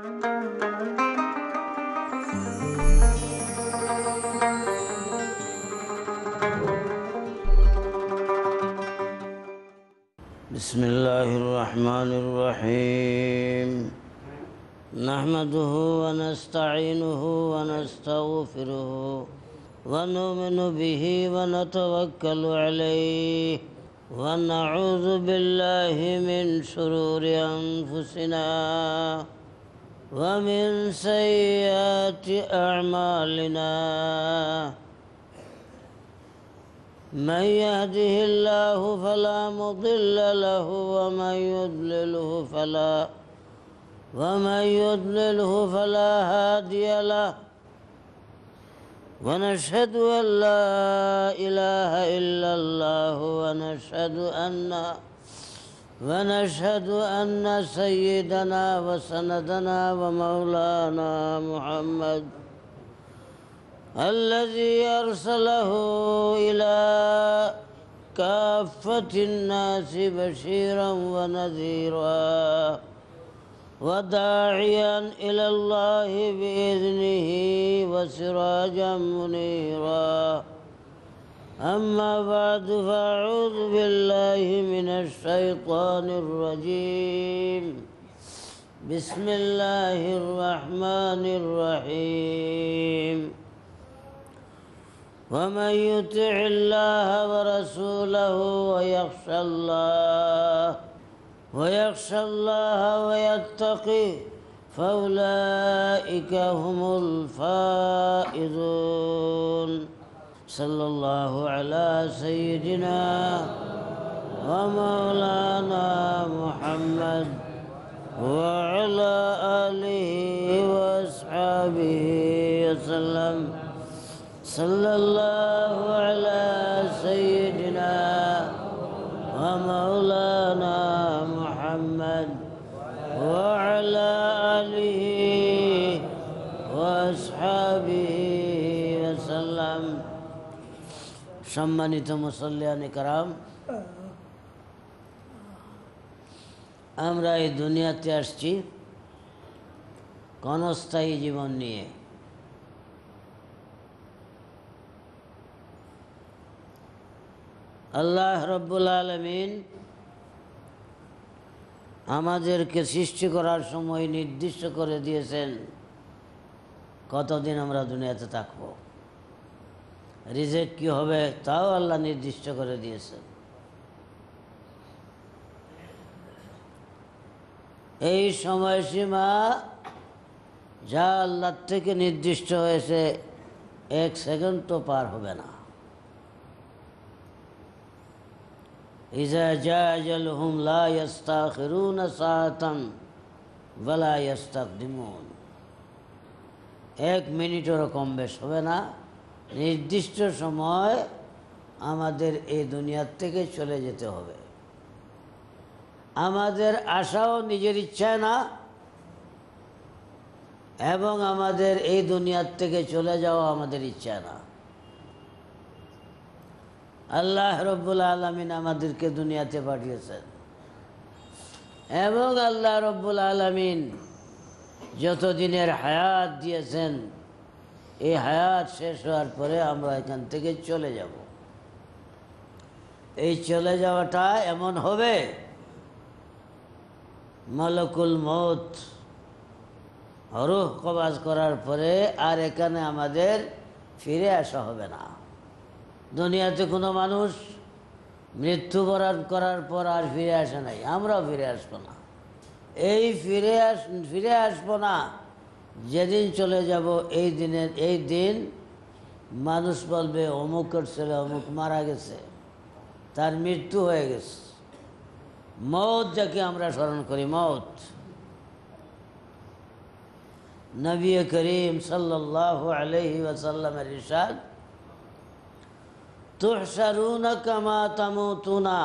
بسم الله الرحمن الرحيم نحمده ونستعينه ونستغفره ونؤمن به ونتوكل عليه ونعوذ بالله من شرور أنفسنا ومن سيئات أعمالنا من يهده الله فلا مضل له ومن يضلله فلا ومن يضلله فلا هادي له ونشهد أن لا إله إلا الله ونشهد أن ونشهد أن سيدنا وسندنا ومولانا محمد الذي أرسله إلى كافة الناس بشيرا ونذيرا وداعيا إلى الله بإذنه وسراجا منيرا أما بعد فأعوذ بالله من الشيطان الرجيم. بسم الله الرحمن الرحيم. ومن يطع الله ورسوله ويخشى الله ويخشى الله ويتقي فأولئك هم الفائزون. صلى الله على سيدنا ومولانا محمد وعلى آله وأصحابه وسلم. صلى الله على سيدنا ومولانا সম্মানিত মুসল্লিয়ান কারাম আমরা এই দুনিয়াতে আসছি ক্ষণস্থায়ী জীবন নিয়ে। আল্লাহ রব্বুল আলমিন আমাদেরকে সৃষ্টি করার সময় নির্দিষ্ট করে দিয়েছেন কতদিন আমরা দুনিয়াতে থাকব। রিজেক কি হবে তাও আল্লাহ নির্দিষ্ট করে দিয়েছেন এই সময়সীমা যা আল্লাহ থেকে নির্দিষ্ট হয়েছে, এক সেকেন্ড তো পার হবে না। হুম এক মিনিটেরও কম বেশ হবে না। নির্দিষ্ট সময় আমাদের এই দুনিয়ার থেকে চলে যেতে হবে। আমাদের আশাও নিজের ইচ্ছায় না, এবং আমাদের এই দুনিয়ার থেকে চলে যাওয়া আমাদের ইচ্ছা না। আল্লাহ রব্বুল আলমিন আমাদেরকে দুনিয়াতে পাঠিয়েছেন। এবং আল্লাহ রব্বুল আলমিন যতদিনের হায়াত দিয়েছেন এই হায়াত শেষ হওয়ার পরে আমরা এখান থেকে চলে যাব। এই চলে যাওয়াটা এমন হবে, মলকুল মত হরুহ কবাজ করার পরে আর এখানে আমাদের ফিরে আসা হবে না। দুনিয়াতে কোনো মানুষ মৃত্যুবরণ করার পর আর ফিরে আসে নাই, আমরাও ফিরে আসব না। এই ফিরে আস, ফিরে আসব না। যেদিন চলে যাব, এই দিনের, এই দিন মানুষ বলবে অমুকের ছেলে অমুক মারা গেছে। তার মৃত্যু হয়ে গেছে। মত যাকে আমরা স্মরণ করি মত নবী করিম সাল্লাহ আলহি ওয়াসাল্লামের ইরশাদ, তুহশারুন কামা তামুতুনা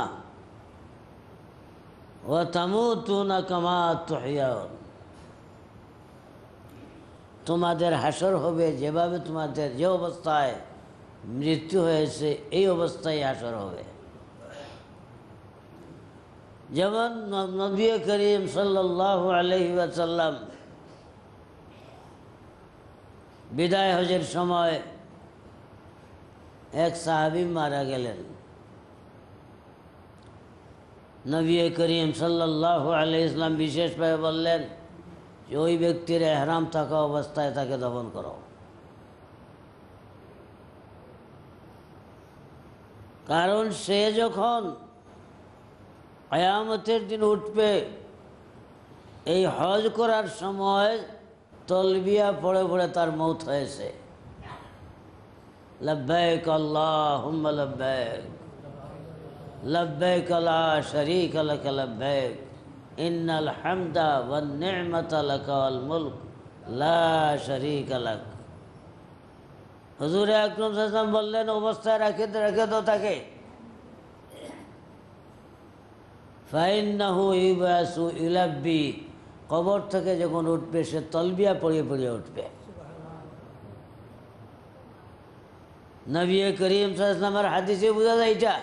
ও তামুতুনা কামা তুহিয়াউন। তোমাদের হাসর হবে, যেভাবে তোমাদের যে অবস্থায় মৃত্যু হয়েছে, এই অবস্থায় হাসর হবে। যেমন নবী করিম সাল্লাহ আলহি আসাল্লাম বিদায় হজের সময় এক সাহাবি মারা গেলেন। নবী করিম সাল্লাহ আলি ইসলাম বিশেষভাবে বললেন যে ওই ব্যক্তির এহরাম থাকা অবস্থায় তাকে দমন করো। কারণ সে যখন আয়ামতের দিন উঠবে, এই হজ করার সময় তলবিয়া পড়ে পড়ে তার মৌত হয়েছে। লব্বেক আল্লাহ লব্বেক লব্বেক লা শরীক লক লব্বেক ইন্নাল হামদা ওয়ান নি'মাতা লাক ওয়াল মুলক, লা শরীক হুজুর আকরম বললেন, অবস্থায় রাখে রেখে তো তাকে। ফাইন্নাহু ইবাসু ইলাব্বি, কবর থেকে যখন উঠবে, সে তলবিয়া পড়িয়ে পড়িয়ে উঠবে। নবী করিম সাল্লামের হাদিসে বোঝা যায় এটা।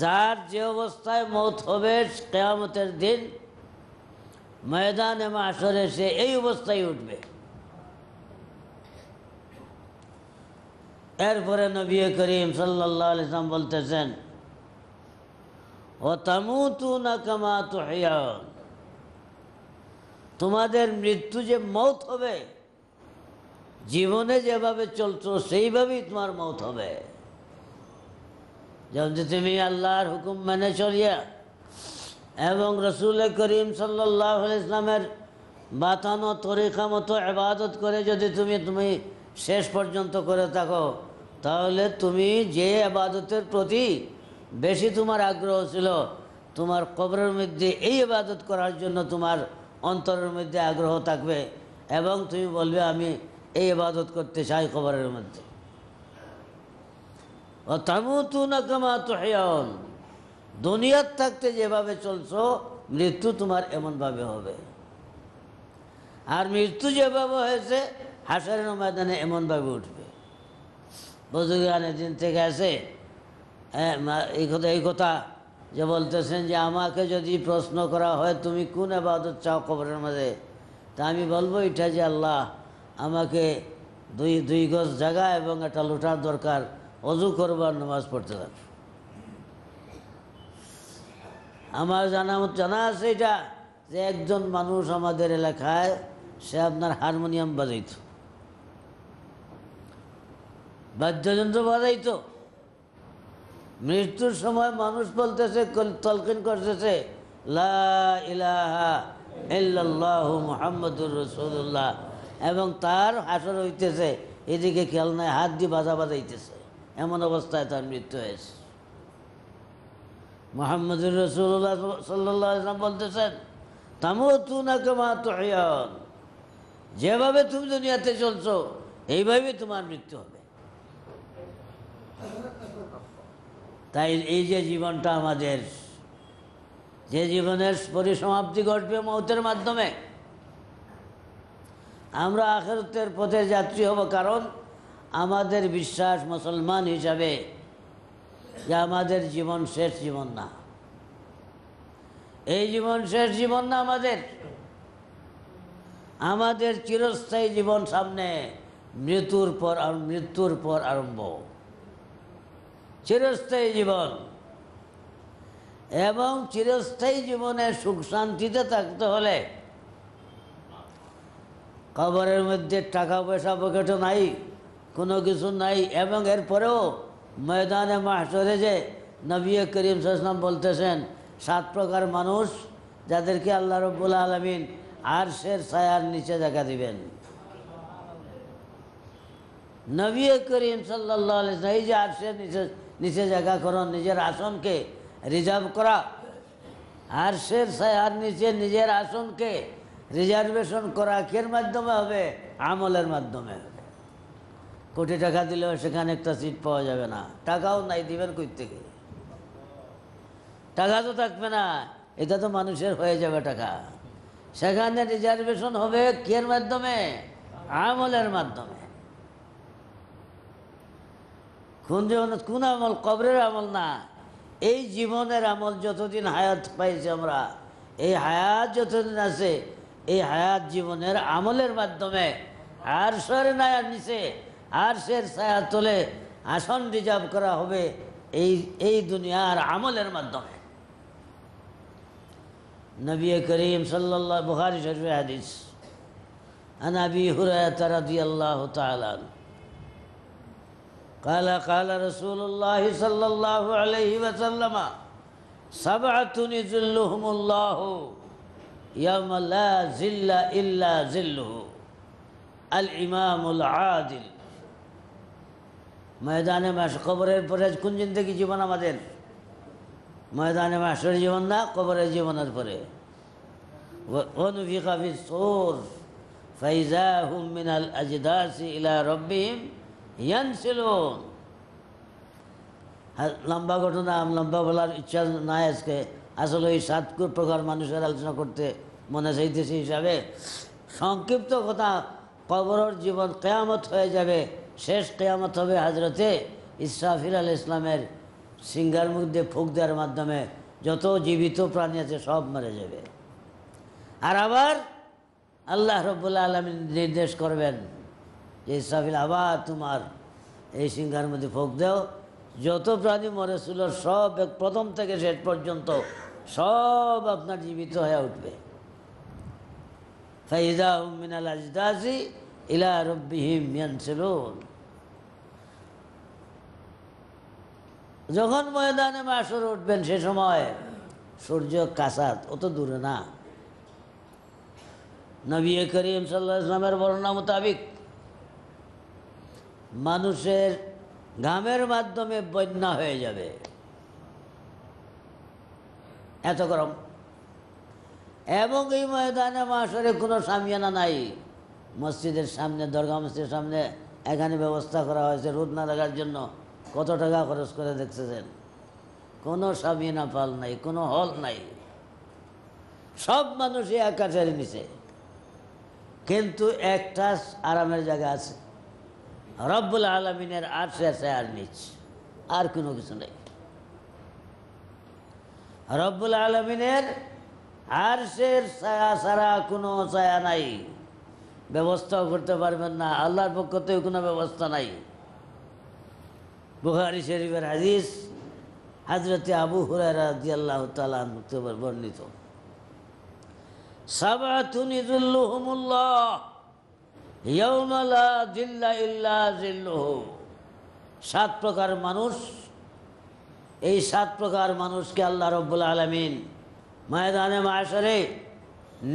যার যে অবস্থায় মত হবে কেয়ামতের দিন ময়দানে মাসরে সে এই অবস্থায় উঠবে। এরপরে নবী করিম সাল্লাহ আলিয়াম বলতেছেন ও তামুতু না কামা তো তোমাদের মৃত্যু যে মৌত হবে, জীবনে যেভাবে চলছো সেইভাবেই তোমার মৌত হবে। যেমন যে তুমি আল্লাহর হুকুম মেনে চলিয়া এবং রসুল করিম সাল্লাহ ইসলামের বাতানো তরিকা মতো আবাদত করে যদি তুমি তুমি শেষ পর্যন্ত করে থাকো, তাহলে তুমি যে আবাদতের প্রতি বেশি তোমার আগ্রহ ছিল, তোমার কবরের মধ্যে এই আবাদত করার জন্য তোমার অন্তরের মধ্যে আগ্রহ থাকবে এবং তুমি বলবে, আমি এই আবাদত করতে চাই কবরের মধ্যে। দুনিয়ার থাকতে যেভাবে চলছো মৃত্যু তোমার এমনভাবে হবে। আর মৃত্যু যেভাবে হয়েছে হাসারের ময়দানে এমনভাবে উঠবে। বজুগান দিন থেকে হ্যাঁ, এই কথা এই কথা যে বলতেছেন যে আমাকে যদি প্রশ্ন করা হয় তুমি কোন আবাদত চাও কবরের মাঝে? তা আমি বলব এটা যে আল্লাহ আমাকে দুই দুই গজ জায়গা এবং একটা লোটার দরকার। অজু করবার নামাজ পড়তে থাক। আমার জানা জানা আছে এটা, যে একজন মানুষ আমাদের এলাকায়, সে আপনার হারমোনিয়াম বাজাইত। বাদ্যযন্ত্র বাজাইত। মৃত্যুর সময় মানুষ বলতেছে তলকিন করতেছে মুহাম্মাদুর রাসূলুল্লাহ। এবং তার হাসর হইতেছে, এদিকে খেয়াল নাই হাত দিয়ে বাজা বাজাইতেছে। এমন অবস্থায় তার মৃত্যু হয়েছে। মোহাম্মদুর রসুল্লাহ সাল্লাহ ইসলাম বলতেছেন তামো তু না কেমা তো যেভাবে তুমি দুনিয়াতে চলছো, এইভাবেই তোমার মৃত্যু হবে। তাই এই যে জীবনটা আমাদের, যে জীবনের পরিসমাপ্তি ঘটবে মৌতের মাধ্যমে, আমরা আখেরতের পথে যাত্রী হব কারণ আমাদের বিশ্বাস মুসলমান হিসাবে যে আমাদের জীবন শেষ জীবন না। এই জীবন শেষ জীবন না আমাদের। আমাদের চিরস্থায়ী জীবন সামনে মৃত্যুর পর মৃত্যুর পর আরম্ভ। চিরস্থায়ী জীবন। এবং চিরস্থায়ী জীবনে সুখ শান্তিতে থাকতে হলে কবরের মধ্যে টাকা পয়সা পকেটে নাই। কোনো কিছু নাই, এবং এরপরেও ময়দানে মাহসরে যে নবী করিম সাল্লাম বলতেছেন, সাত প্রকার মানুষ যাদেরকে আল্লাহ রব্বুল আলমিন আর শের ছায়ার নিচে দেখা দিবেন। নবী করিম আলিয়া এই যে আর আরশের নিচে নিচে জায়গা করো, নিজের আসনকে রিজার্ভ করা। আর আরশের ছায়ার নিচে নিজের আসনকে রিজার্ভেশন করা কের মাধ্যমে হবে? আমলের মাধ্যমে। কোটি টাকা দিলেও সেখানে একটা সিট পাওয়া যাবে না। টাকাও নাই, দিবেন কই থেকে টাকা তো থাকবে না, এটা তো মানুষের হয়ে যাবে টাকা। সেখানে রিজার্ভেশন হবে কের মাধ্যমে? আমলের মাধ্যমে। কোন জীবন কোন আমল, কবরের আমল না। এই জীবনের আমল যতদিন হায়াত পাইছি আমরা, এই হায়াত যতদিন আছে, এই হায়াত জীবনের আমলের মাধ্যমে। আর সর নায়ার নিচে। আর সের ছায়া তোলে আসন রিজার্ভ করা হবে এই এই দুনিয়ার আমলের মাধ্যমে নবী করিম সাল্লাল্লাহ বুখারী শরীফ হাদিস عن ابي هريره رضي الله تعالى عنه قال قال رسول الله صلى الله عليه وسلم سبعة يذلهم الله يوم لا ذل إلا ذله الإمام العادل ময়দানে মাস, কবরের পরে কোন জিন্দগি জীবন আমাদের? ময়দানে মাসের জীবন না, কবরের জীবনের পরে। ইলা হ্যাঁ, লম্বা ঘটনা লম্বা বলার ইচ্ছা নাই আজকে। আসলে ওই সাত প্রকার মানুষের আলোচনা করতে মনে চাইতেছি হিসাবে। সংক্ষিপ্ত কথা, কবরের জীবন কেয়ামত হয়ে যাবে। শেষ কেয়ামত হবে হাজরতে ইসরাফিল আল ইসলামের সিঙ্গার মধ্যে ফুক দেওয়ার মাধ্যমে যত জীবিত প্রাণী আছে সব মরে যাবে। আর আবার আল্লাহ রব্বুল্লা আলমী নির্দেশ করবেন যে ইসরাফিল, আবার তোমার এই সিংহার মধ্যে ফোক দাও। যত প্রাণী মরেছিল সব প্রথম থেকে শেষ পর্যন্ত সব আপনার জীবিত হয়ে উঠবে। ফাইদা মিনাল আজদাসি ইলা রব্বিহিম ইয়ানসিলুন যখন ময়দানে মাসর উঠবেন সে সময় সূর্য কাসাত অত দূরে না। নবী করিম সাল্লাহ ইসলামের বর্ণনা মোতাবিক মানুষের ঘামের মাধ্যমে বন্যা হয়ে যাবে। এত গরম। এবং এই ময়দানে মাসরে কোনো সামিয়ানা নাই। মসজিদের সামনে দরগা মসজিদের সামনে এখানে ব্যবস্থা করা হয়েছে রোদ না লাগার জন্য। কত টাকা খরচ করে দেখতেছেন? কোনো সামিয়ানা পাল নাই, কোনো হল নাই। সব মানুষই আকাশের নিচে কিন্তু একটা আরামের জায়গা আছে। রব্বুল আলমিনের আর আছে আর নিচ। আর কোনো কিছু নেই। রব্বুল আলমিনের আর শের ছায়া ছাড়া কোনো ছায়া নাই। ব্যবস্থাও করতে পারবেন না। আল্লাহর পক্ষ থেকে কোনো ব্যবস্থা নাই। বুখারি শরীফের হাদিস হাজরতে আবু হুরারা আল্লাহ তালা বর্ণিত। সাত প্রকার মানুষ, এই সাত প্রকার মানুষকে আল্লাহ রব্বুল আলমিন ময়দানে মাসরে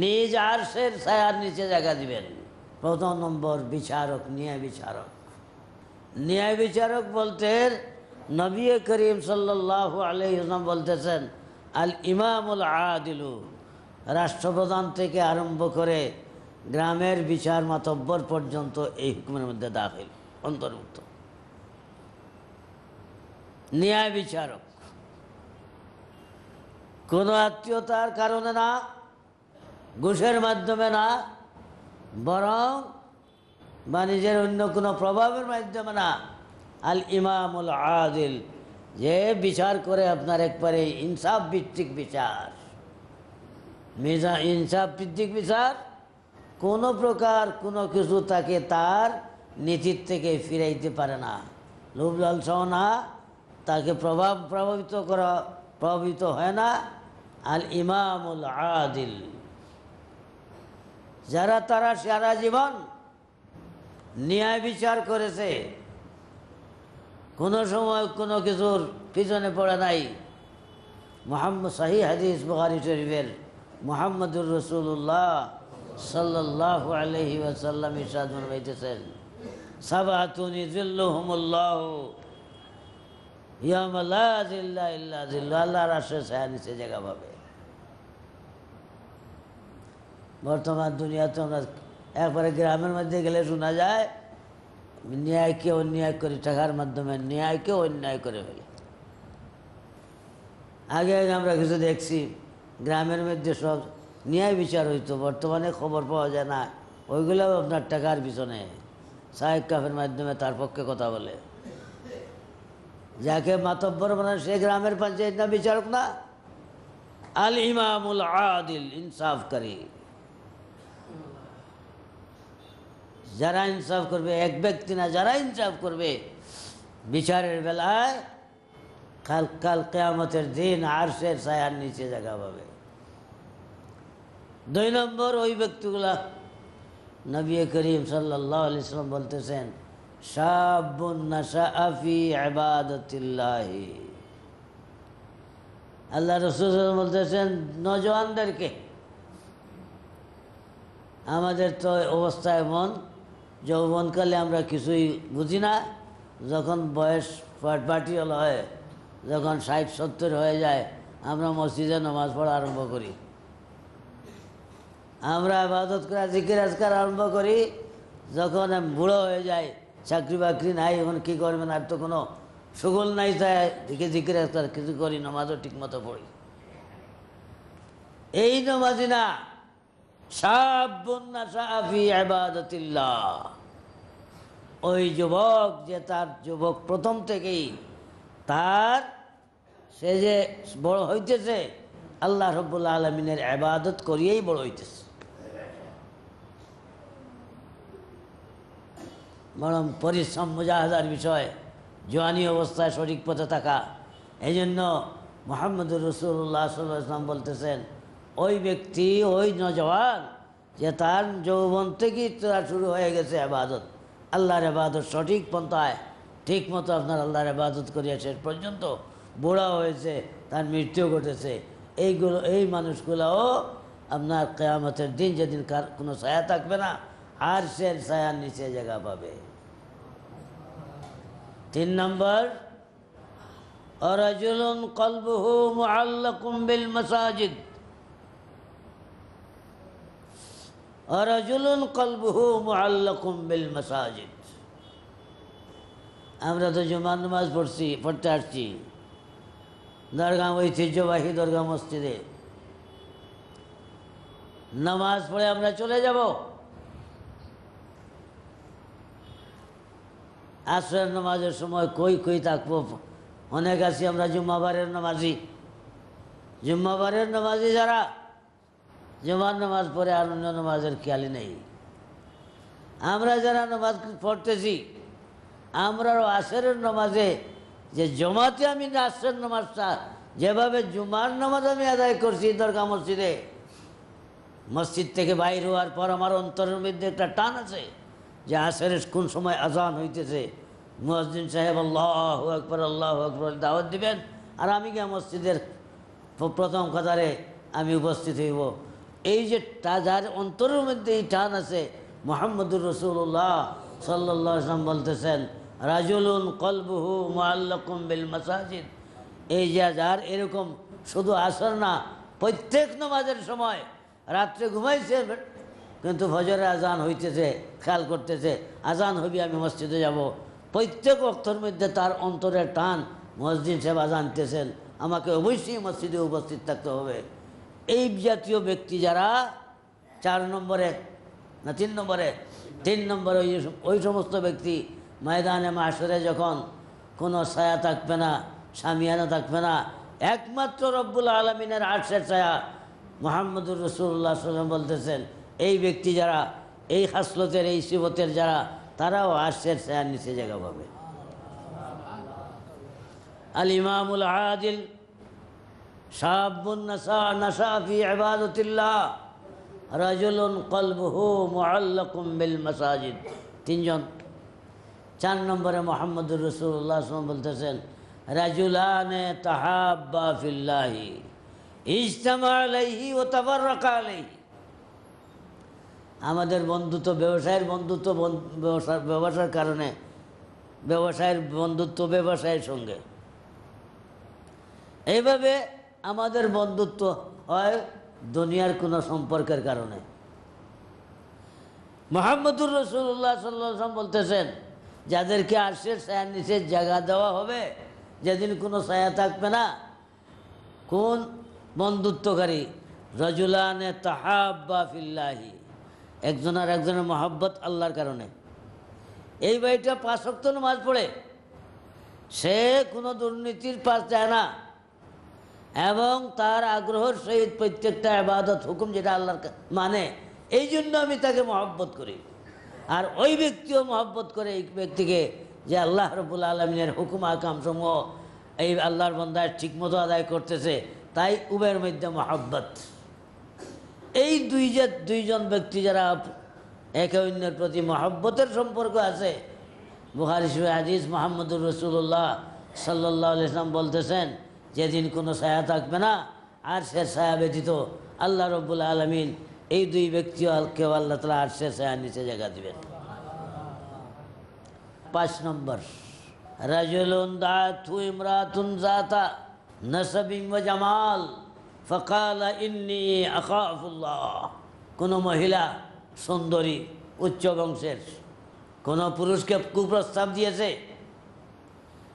নিজ আরশের ছায়ার নিচে জায়গা দিবেন। প্রথম নম্বর বিচারক, ন্যায় বিচারক। ন্যায় বিচারক বলতে নবী করিম সাল্লাহ আলহিম বলতেছেন, আল ইমামুল আদিলু। রাষ্ট্রপ্রধান থেকে আরম্ভ করে গ্রামের বিচার মাতব্বর পর্যন্ত এই হুকুমের মধ্যে দাখিল, অন্তর্ভুক্ত। ন্যায় বিচারক। কোনো আত্মীয়তার কারণে না, ঘুষের মাধ্যমে না বরং বা নিজের অন্য কোনো প্রভাবের মাধ্যমে না, আল ইমামুল আদিল, যে বিচার করে আপনার একবারে ইনসাফ ভিত্তিক বিচার। মেজা ইনসাফ ভিত্তিক বিচার, কোনো প্রকার কোনো কিছু তাকে তার নীতির থেকে ফিরাইতে পারে না। লোভ লালসাও না, তাকে প্রভাব প্রভাবিত করা, প্রভাবিত হয় না, আল ইমামুল আদিল। যারা তারা সারা জীবন ন্যায় বিচার করেছে, কোনো সময় কোনো কিছুর পিছনে পড়ে নাই। মোহাম্মদ শাহী হাদিস বুখারি শরীফের মোহাম্মদুর রসুল্লাহ সাল্লাহ আলহি ওয়াসাল্লাম ইসাদ বানাইতেছেন সাবাতুন ইল্লা জিল্লা, আল্লাহর আশ্রয় ছায়া নিচে জায়গা পাবে। বর্তমান দুনিয়াতে আমরা একবারে গ্রামের মধ্যে গেলে শোনা যায় ন্যায়কে অন্যায় করে, টাকার মাধ্যমে ন্যায়কে অন্যায় করে ফেলে। আগে আগে আমরা কিছু দেখছি, গ্রামের মধ্যে সব ন্যায় বিচার হইতো, বর্তমানে খবর পাওয়া যায় না, ওইগুলোও আপনার টাকার পিছনে। সাহেব কাফের মাধ্যমে তার পক্ষে কথা বলে। যাকে মাতব্বর বানায় সে গ্রামের পঞ্চায়েত না, বিচারক না। আল ইমামুল আদিল ইনসাফকারী। যারা ইনসাফ করবে, এক ব্যক্তি না, যারা ইনসাফ করবে, বিচারের বেলায় কাল কাল কেয়ামতের দিন আরশের ছায়ার নিচে জায়গা পাবে। দুই নম্বর, ওই ব্যক্তিগুলা নবী করিম সাল্লাহ আলিয়াল্লাম বলতেছেন আল্লাহ রসুল বলতেছেন, নজওয়ানদেরকে। আমাদের তো অবস্থা এমন যৌবনকালে আমরা কিছুই বুঝি না। যখন বয়স পাটিয়াল হয়, যখন ষাট, সত্তর হয়ে যায়, আমরা মসজিদে নামাজ পড়া আরম্ভ করি। আমরা আবাদত করা, জিকির, আজকার আরম্ভ করি। যখন বুড়ো হয়ে যায় চাকরি বাকরি নাই, এখন কী করবেন? আর তো কোনো সুগল নাই, তাই দিকে জিকির, আজকার কিছু করি, নামাজও ঠিক মতো পড়ি। এই নামাজি না। ওই যুবক যে তার যুবক প্রথম থেকেই তার সে যে বড় হইতেছে, আল্লাহ রব্বুল্লা আলমিনের আবাদত করিয়েই বড় হইতেছে। বরং পরিশ্রম মুজাহাদার বিষয়, জোয়ানি অবস্থায় সঠিক পথে থাকা এই জন্য মোহাম্মদুর রসুল্লাহ সাল্লাম বলতেছেন ওই ব্যক্তি, ওই নজওয়ান, যে তার যৌবন থেকেই তার শুরু হয়ে গেছে আবাদত। আল্লাহর আবাদত সঠিক পন্থায় ঠিক মতো আপনার আল্লাহর আবাদত করিয়া শেষ পর্যন্ত বুড়া হয়েছে, তার মৃত্যু ঘটেছে। এইগুলো, এই মানুষগুলোও আপনার কেয়ামতের দিন যেদিন কার কোনো ছায়া থাকবে না আর সে ছায়ার নিচে জায়গা পাবে। তিন নম্বর, অরাজুলুন কলবহু মুআল্লাকুম বিল মাসাজিদ। কলবহু মাসাজিদ। আমরা তো জুমার নামাজ পড়ছি, পড়তে আসছি। দরগা ঐতিহ্যবাহী দরগা মসজিদে। নামাজ পড়ে আমরা চলে যাব। আশ্রয়ের নামাজের সময় কই কই থাকব? অনেক আছি আমরা, জুম্মাবারের নামাজি। জুম্মাবারের নামাজি যারা জুমার নামাজ পড়ে আর অন্য নামাজের খেয়ালি নেই। আমরা যারা নামাজ পড়তেছি, আমরাও আসরের নামাজে যে জমাতে আমি আসরের নামাজটা যেভাবে জুমার নামাজ আমি আদায় করছি দরগা মসজিদে, মসজিদ থেকে বাইর হওয়ার পর আমার অন্তরের মধ্যে একটা টান আছে যে আসরের কোন সময় আজান হইতেছে। মুয়াজ্জিন সাহেব আল্লাহ আকবর আল্লাহ আকবর দাওয়াত দিবেন, আর আমি গিয়ে মসজিদের প্রথম কাতারে আমি উপস্থিত হইব। এই যে যার অন্তরের মধ্যে এই টান আছে, মোহাম্মদুর রসুল্লাহ সাল্লাহ আসলাম বলতেছেন, রাজুলুন কলবহু মোয়াল্লাকুম বিল মাসাজিদ। এই যে যার এরকম শুধু আসর না, প্রত্যেক নমাজের সময় রাত্রে ঘুমাইছে, কিন্তু ফজরে আজান হইতেছে, খেয়াল করতেছে আজান হবি আমি মসজিদে যাব। প্রত্যেক অক্ষর মধ্যে তার অন্তরের টান মসজিদ সেবা জানতেছেন আমাকে অবশ্যই মসজিদে উপস্থিত থাকতে হবে। এই জাতীয় ব্যক্তি যারা চার নম্বরে, না তিন নম্বরে তিন নম্বরে ওই ওই সমস্ত ব্যক্তি ময়দানে মাসরে যখন কোনো ছায়া থাকবে না সামিয়ানা থাকবে না, একমাত্র রব্বুল আলমিনের আর্টসের ছায়া মোহাম্মদুর রসুল্লাহ সাল্লাম বলতেছেন, এই ব্যক্তি যারা, এই হাসলতের, এই শিবতের যারা, তারাও আর্টসের ছায়ার নিচে জায়গা পাবে। আল ইমামুল আদিল তিনজন। চার নম্বরে মোহাম্মদুর রসুল্লাহ বলতেছেন, রাজুলানে তাহাব্বা ও আমাদের বন্ধুত্ব, ব্যবসায়ের বন্ধুত্ব, বন- ব্যবসার কারণে ব্যবসায়ের বন্ধুত্ব, ব্যবসায়ের সঙ্গে। এইভাবে আমাদের বন্ধুত্ব হয় দুনিয়ার কোনো সম্পর্কের কারণে। মোহাম্মদুর রসুল্লাহ সাল্লাম বলতেছেন, যাদেরকে আর্শের ছায়ার নিচে জায়গা দেওয়া হবে, যেদিন কোনো ছায়া থাকবে না, কোন বন্ধুত্বকারী? রজুলানে তাহাব্বা ফিল্লাহি। একজন আর একজনের মহাব্বত আল্লাহর কারণে। এই বাড়িটা পাঁচ শক্ত নামাজ পড়ে। সে কোনো দুর্নীতির পাশ যায় না। এবং তার আগ্রহের সহিত প্রত্যেকটা আবাদত হুকুম যেটা আল্লাহর মানে এই জন্য আমি তাকে মহব্বত করি। আর ওই ব্যক্তিও মহব্বত করে এই ব্যক্তিকে যে আল্লাহ রবুল আলমিনের হুকুম আকাম সমূহ এই আল্লাহর বন্দায় ঠিকমতো আদায় করতেছে, তাই উবের মধ্যে মহব্বত। এই দুই যে দুইজন ব্যক্তি যারা একে অন্যের প্রতি মহব্বতের সম্পর্ক আছে বুহারি হাদিস মোহাম্মদুর রসুল্লাহ সাল্লাহ ইসলাম বলতেছেন যেদিন কোনো ছায়া থাকবে না, আর সে ছায়া ব্যতীত আল্লাহ রব্বুল আলমিন এই দুই ব্যক্তিকেও আল্লাহ তালা আর সে ছায়া নিচে জায়গা দিবেন। পাঁচ নম্বর, রাজুলুন জামাল ইন্নি কোনো মহিলা সুন্দরী, উচ্চ বংশের, কোনো পুরুষকে কুপ্রস্তাব দিয়েছে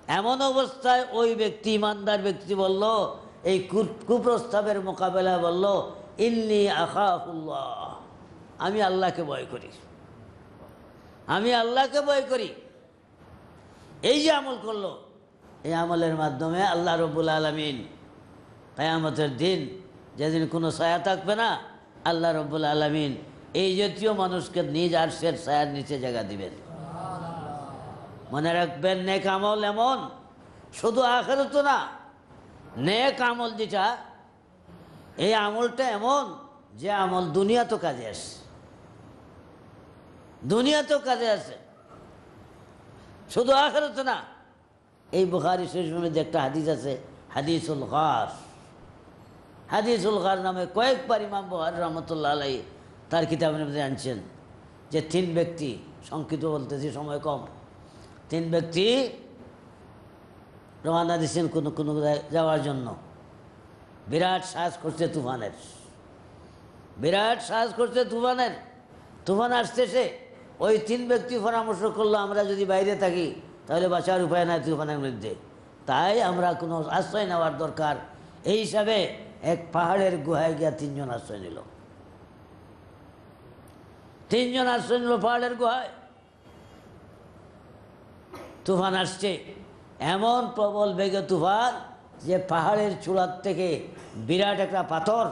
এমন অবস্থায় ওই ব্যক্তি, ইমানদার ব্যক্তি বলল, এই কুপ্রস্তাবের মোকাবেলা বলল, ইন্নি আখাফুল্লাহ, আমি আল্লাহকে ভয় করি। আমি আল্লাহকে ভয় করি। এই যে আমল করল, এই আমলের মাধ্যমে আল্লাহ রবুল আলমিন কায়ামতের দিন যেদিন কোনো ছায়া থাকবে না, আল্লাহ রব্বুল আলমিন এই জাতীয় মানুষকে নিজ আর্শের ছায়ার নিচে জায়গা দিবেন। মনে রাখবেন, নেক আমল এমন, শুধু আখেরও তো না, নেক আমল যেটা, এই আমলটা এমন যে আমল দুনিয়া তো কাজে আসে। দুনিয়া তো কাজে আসে। শুধু আখেরত না, এই বুখারি শরীফের মধ্যে একটা হাদিস আছে, হাদিসুল খার হাদিসুল খার নামে কয়েকবার ইমাম বুহার রহমতুল্লাহ আলাই তার কিতাবের মধ্যে আনছেন যে তিন ব্যক্তি, সংক্ষিপ্ত বলতেছি, সময় কম। তিন ব্যক্তি রওনা দিচ্ছেন কোনো কোনো যাওয়ার জন্য। বিরাট সাহস করছে তুফানের। বিরাট সাহস করছে তুফানের। তুফান আসতেছে, ওই তিন ব্যক্তি পরামর্শ করল, আমরা যদি বাইরে থাকি, তাহলে বাঁচার উপায় নাই তুফানের মধ্যে। তাই আমরা কোনো আশ্রয় নেওয়ার দরকার। এই হিসাবে এক পাহাড়ের গুহায় গিয়া তিনজন আশ্রয় নিল। তিনজন আশ্রয় নিল পাহাড়ের গুহায়। তুফান আসছে। এমন প্রবল বেগে তুফান যে পাহাড়ের চূড়ার থেকে বিরাট একটা পাথর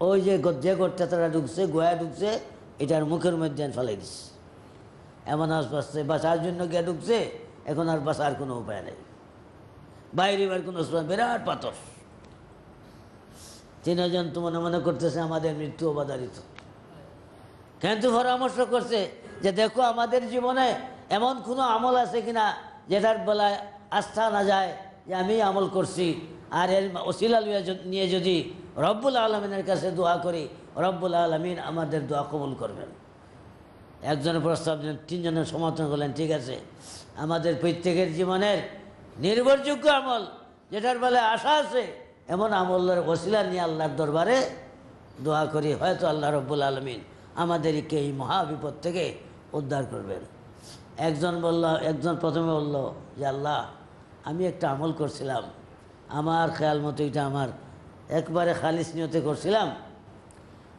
ওই যে গ- যে গর্তে তারা ঢুকছে গোয়ায় ঢুকছে, এটার মুখের মধ্যে ফেলাই দিচ্ছে এমন আসতে বাঁচার জন্য গিয়ে ঢুকছে, এখন আর বাঁচার কোনো উপায় নেই। বাইরে বার কোনো বিরাট পাথর। তিনজন তো মনে মনে করতেছে, আমাদের মৃত্যু অবাধারিত। কিন্তু পরামর্শ করছে যে, দেখো, আমাদের জীবনে এমন কোনো আমল আছে কিনা যেটার বেলায় আস্থা না যায় যে আমি আমল করছি? আর এর ওসিলা নিয়ে যদি রব্বুল আলমিনের কাছে দোয়া করি, রব্বুল আলমিন আমাদের দোয়া কবুল করবেন। একজনের প্রস্তাব তিনজনের সমর্থন করলেন, ঠিক আছে। আমাদের প্রত্যেকের জীবনের নির্ভরযোগ্য আমল যেটার বেলায় আশা আছে, এমন আমলের ওসিলা নিয়ে আল্লাহর দরবারে দোয়া করি। হয়তো আল্লাহ রব্বুল আলমিন আমাদেরকে এই মহা বিপদ থেকে উদ্ধার করবেন। একজন বলল, একজন প্রথমে বলল যে আল্লাহ, আমি একটা আমল করছিলাম। আমার খেয়াল মতো এটা আমার একবারে খালিস নিয়তে করছিলাম।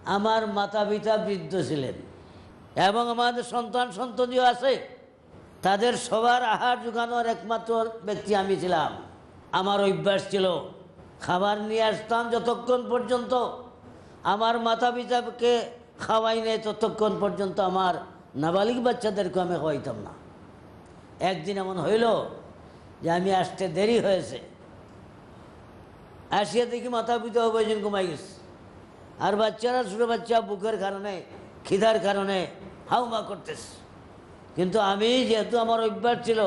আমার মাতা পিতা বৃদ্ধ ছিলেন এবং আমাদের সন্তান সন্ততিও আছে। তাদের সবার আহার জোগানোর একমাত্র ব্যক্তি আমি ছিলাম। আমার অভ্যাস ছিল, খাবার নিয়ে আসতাম যতক্ষণ পর্যন্ত। আমার মাতা পিতাকে খাওয়াই নেই ততক্ষণ পর্যন্ত আমার নাবালিক বাচ্চাদেরকে আমি খাওয়াইতাম না। একদিন এমন হইল যে আমি আসতে দেরি হয়েছে। আসিয়া দেখি মাথা পিতা অবৈজন ঘুমাই গেছে। আর বাচ্চারা, ছোটো বাচ্চা বুকের কারণে, খিদার কারণে হাউমা করতেছে। কিন্তু আমি যেহেতু আমার অভ্যাস ছিল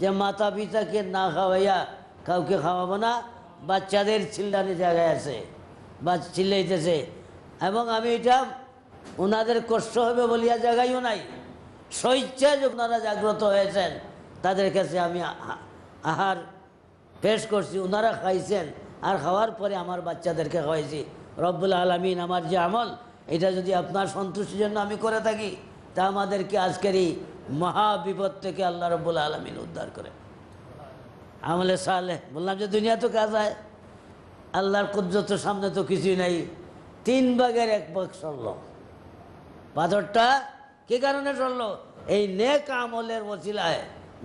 যে মাতা পিতাকে না খাওয়াইয়া কাউকে খাওয়াবো না, বাচ্চাদের চিল্লানি জায়গায় আছে, বা চিল্লাইতেছে। এবং আমি এটা ওনাদের কষ্ট হবে বলিয়া জায়গায়ও নাই। স্বইচ্ছায় ওনারা জাগ্রত হয়েছেন। তাদের কাছে আমি আহার পেশ করছি। ওনারা খাইছেন, আর খাওয়ার পরে আমার বাচ্চাদেরকে খাওয়াইছি। রব্বুল আলমিন আমার যে আমল, এটা যদি আপনার সন্তুষ্টির জন্য আমি করে থাকি, তা আমাদেরকে আজকের এই মহা বিপদ থেকে আল্লাহ রব্বুল আলমিন উদ্ধার করে। আমলে সালে, বললাম যে দুনিয়া তো কাজ হয়, আল্লাহর কুদ্রতের সামনে তো কিছুই নাই। তিন ভাগের এক ভাগ সরল পাথরটা কি কারণে চলল? এই নেক আমলের মশিলায়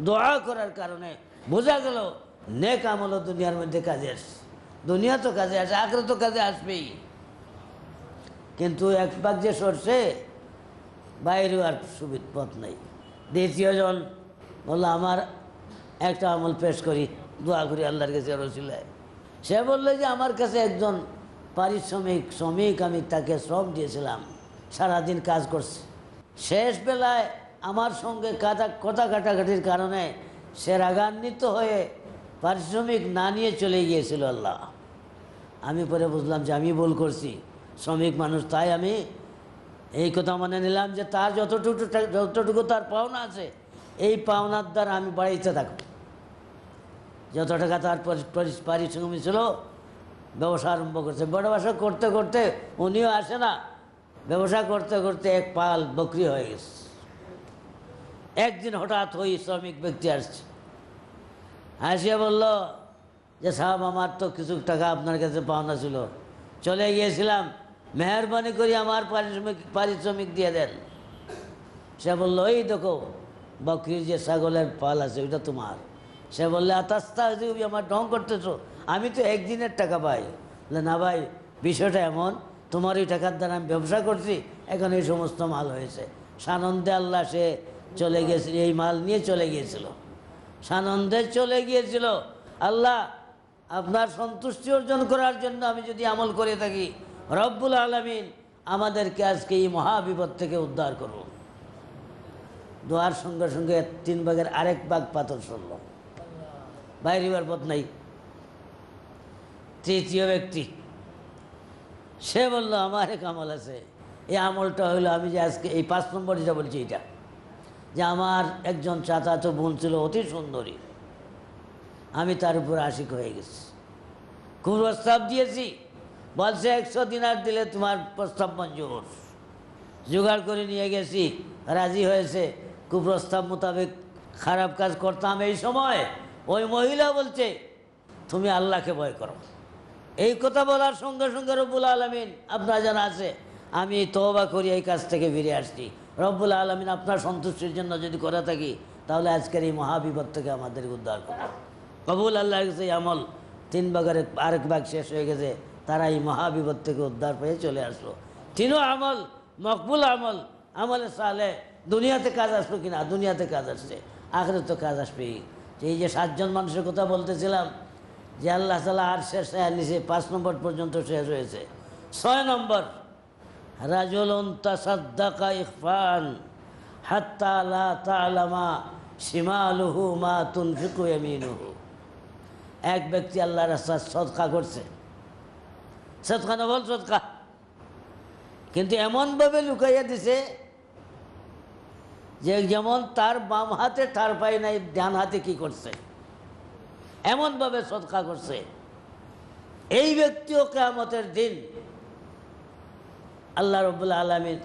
দোয়া করার কারণে। বোঝা গেল নেক আমলও দুনিয়ার মধ্যে কাজে আসে দুনিয়া তো কাজে আসে আখরে তো কাজে আসবেই। কিন্তু এক ভাগ যে সরষে, বাইরেও আর সুবিধ পথ নেই। দ্বিতীয়জন বলল, আমার একটা আমল পেশ করি, দোয়া করি আল্লাহর কাছে রসিলায় সে বলল যে, আমার কাছে একজন পারিশ্রমিক, শ্রমিক আমি তাকে শ্রম দিয়েছিলাম। সারাদিন কাজ করছে। শেষ বেলায় আমার সঙ্গে কাটা কথা কাটাকাটির কারণে সে রাগান্বিত হয়ে পারিশ্রমিক না নিয়ে চলে গিয়েছিল আল্লাহ। আমি পরে বুঝলাম যে আমি ভুল করছি। শ্রমিক মানুষ, তাই আমি এই কথা মানে নিলাম যে তার যতটুকু যতটুকু তার পাওনা আছে, এই পাওনার দ্বারা আমি বাড়িতে থাকব। যত টাকা তার পরি- পরি- পারিশ্রমিক ছিল, ব্যবসা আরম্ভ করছে। ব্যবসা করতে করতে উনিও আসে না। ব্যবসা করতে করতে এক পাল বকরি হয়ে গেছে। একদিন হঠাৎ ওই শ্রমিক ব্যক্তি আসছে। হাসিয়া বলল, যে সাহেব, আমার তো কিছু টাকা আপনার কাছে পাওনা ছিল। চলে গিয়েছিলাম, মেহরবানি করে আমার পারিশ্রমিক পারিশ্রমিক দিয়ে দেন। সে বলল ওই দেখো, বকরির যে ছাগলের পাল আছে, ওইটা তোমার। সে বললে আতাস্তা আমার ঢং করতেছো, আমি তো একদিনের টাকা পাই। না ভাই, বিষয়টা এমন তোমার এই টাকার দ্বারা আমি ব্যবসা করছি, এখন এই সমস্ত মাল হয়েছে। সানন্দে আল্লাহ সে চলে গিয়েছিল এই মাল নিয়ে চলে গিয়েছিল। সানন্দে চলে গিয়েছিল। আল্লাহ আপনার সন্তুষ্টি অর্জন করার জন্য আমি যদি আমল করে থাকি, রব্বুল আলমিন আমাদেরকে আজকে এই মহাবিপদ থেকে উদ্ধার করুন। দোয়ার সঙ্গে সঙ্গে তিন ভাগের আরেক ভাগ পাথর সরল। বাইরিবার পথ নাই। তৃতীয় ব্যক্তি সে বলল, আমার এক আমল আছে। এই আমলটা হলো আমি যে আজকে এই পাঁচ নম্বর যেটা বলছি এটা। যে আমার একজন চাচাতো বোন ছিল, অতি সুন্দরী। আমি তার উপর আশিক হয়ে গেছি। খুব প্রস্তাব দিয়েছি। বলছে, একশো দিনার দিলে তোমার প্রস্তাব মঞ্জুর। জোগাড় করে নিয়ে গেছি। রাজি হয়েছে। কুপ্রস্তাব মোতাবেক খারাপ কাজ করতাম। এই সময় ওই মহিলা বলছে, তুমি আল্লাহকে ভয় করো। এই কথা বলার সঙ্গে সঙ্গে রব্বুল আলমিন আপনার জানা আছে, আমি তওবা করি, এই কাজ থেকে ফিরে আসছি। রব্বুল আলমিন আপনার সন্তুষ্টির জন্য যদি করে থাকি, তাহলে আজকের এই মহাবিপদ থেকে আমাদের উদ্ধার করুন। কবুল আল্লাহ এই আমল তিন ভাগের আরেক ভাগ শেষ হয়ে গেছে, তারা এই মহাবিপদ থেকে উদ্ধার পেয়ে চলে আসলো। তিনও আমল, মকবুল আমল, আমলে সালে দুনিয়াতে কাজ আসলো কিনা? দুনিয়াতে কাজ আসছে আখরে তো কাজ আসবেই। এই যে সাতজন মানুষের কথা বলতেছিলাম যে আল্লাহ তালা আর শেষ নিচে পাঁচ নম্বর পর্যন্ত শেষ হয়েছে। ছয় নম্বর, রাজুলন তাসাদ্দাকা তালামা মা এক ব্যক্তি আল্লাহ রাস্তার সদকা করছে। সদকা নবল সদকা? কিন্তু এমনভাবে লুকাইয়া দিছে যে যেমন তার বাম হাতে তার পায় নাই, ডান হাতে কি করছে? এমনভাবে সদকা করছে। এই ব্যক্তিও কেয়ামতের দিন আল্লাহ রবুল্লা আলমীর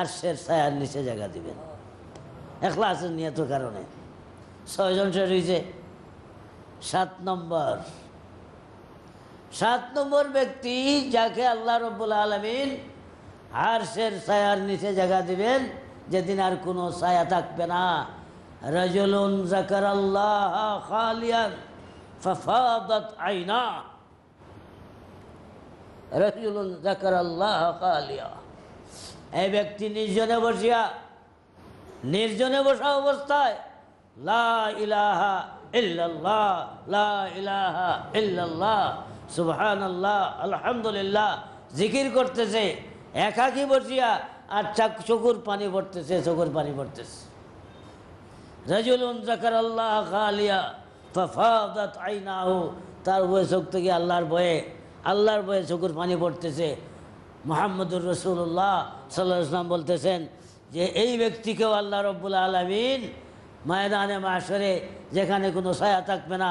আর্শের ছায়ার নিচে জায়গা দিবেন। এখলাসের নিয়ত কারণে। ছয়জন সে রয়েছে সাত নম্বর। সাত নম্বর ব্যক্তি যাকে আল্লাহ রব্বুল আলমিন আরশের ছায়ার নিচে জায়গা দিবেন, যেদিন আর কোনো ছায়া থাকবে না। রজলুন জাকার আল্লাহ খালিয়ান ফফাদত আইনা। রজুলুন জাকার আল্লাহ খালিয়া। এই ব্যক্তি নির্জনে বসিয়া, নির্জনে বসা অবস্থায়, লা ইলাহা ইল্লাল্লাহ, লা ইলাহা ইল্লাল্লাহ, সুবহানাল্লাহ, আলহামদুলিল্লাহ, জিকির করতেছে, একাকি বসিয়া, আর চাক চকুর পানি পড়তেছে, চকুর পানি পড়তেছে। রাজুলুন জাকার আল্লাহ খালিয়া, ফাফাদাত আইনাহু, তার বয়ে চোখ থেকে আল্লাহর বয়ে আল্লাহর বয়ে চকুর পানি পড়তেছে। মোহাম্মদুর রসুল্লাহ সাল্লাহ ইসলাম বলতেছেন যে, এই ব্যক্তিকেও আল্লাহ রব্বুল আলমিন ময়দানে মাসরে যেখানে কোনো ছায়া থাকবে না,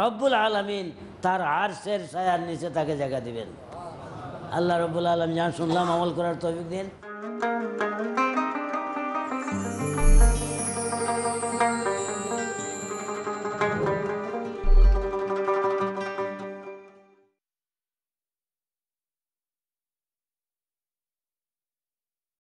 রব্বুল আলমিন তার আরশের ছায়ার নিচে তাকে জায়গা দিবেন। আল্লাহ রব্বুল আলম জান শুনলাম, আমল করার তৌফিক দিন।